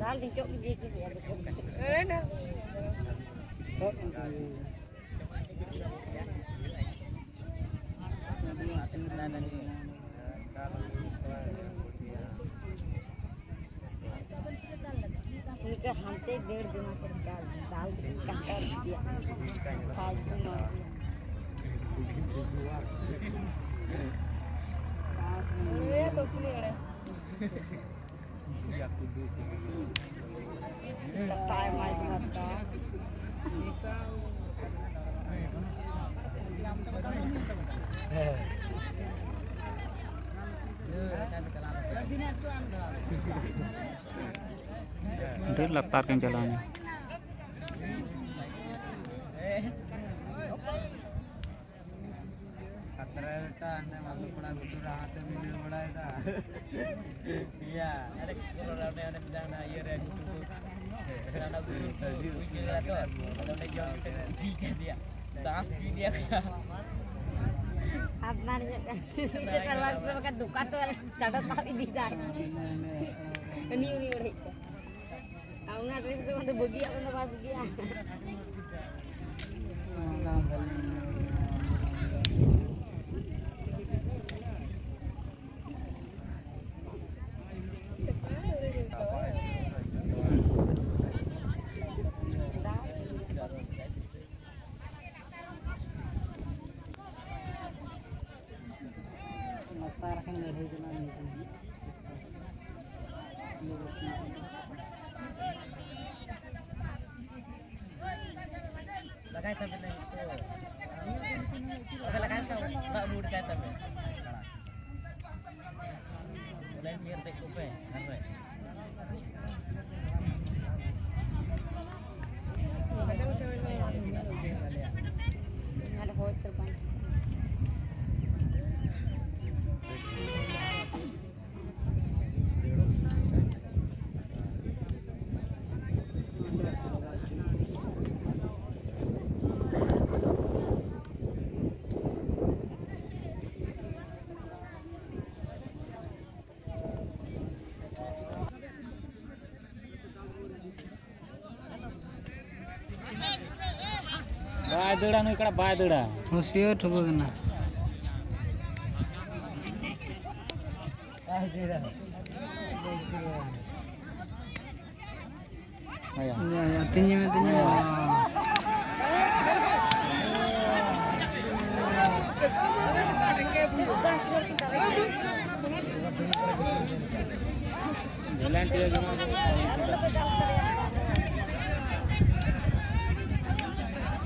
Dal dincok dia gitu ya betul. Ini kan hampir डेढ़ दिन दाल दाल काटा दिया ये तो सुनी रे है माइक लगता लगातार कहीं चलाने ಕರ್ಕಾ ಅಣ್ಣ ಮಗ ಕೂಡ ಗುಟ್ಟು ಆತ ಮೀನು ಕೂಡ ಇದಾ ಬಗ್ಗೆ नहीं चला लगाए तब लगाए तब मूड का तब लाइन मेरे देखो पे घर रहे ಬಾಯ್ದೂಡನು ಈ ಕಡೆ ಬಾಯ್ದೂಡ ಹುಸಿಯೋಟ್ ಹೋಗೋದನ್ನ ತಿಂಜಿ ಮೇಲೆ ತಿಂಜಿ ಎಲ್ಯಾಂಟಿ ಯೋಜನೆ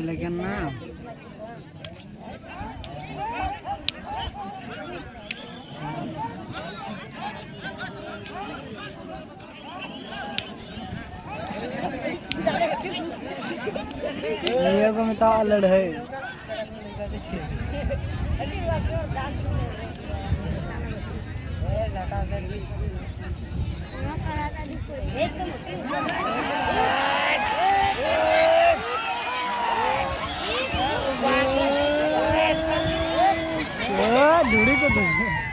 Nilagyan na. ये को मिता लड़ है Ini lagi जोड़ी को दूर